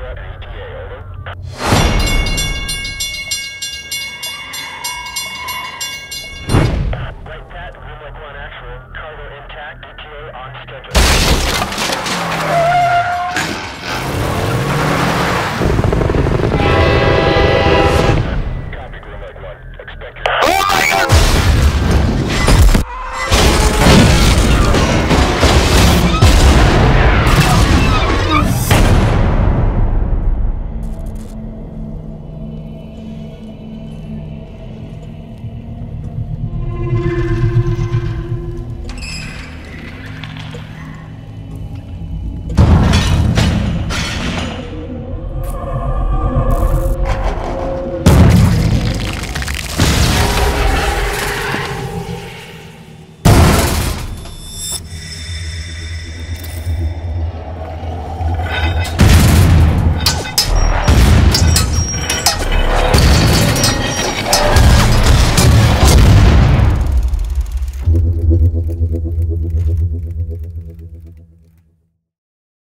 Zebra, ETA, over.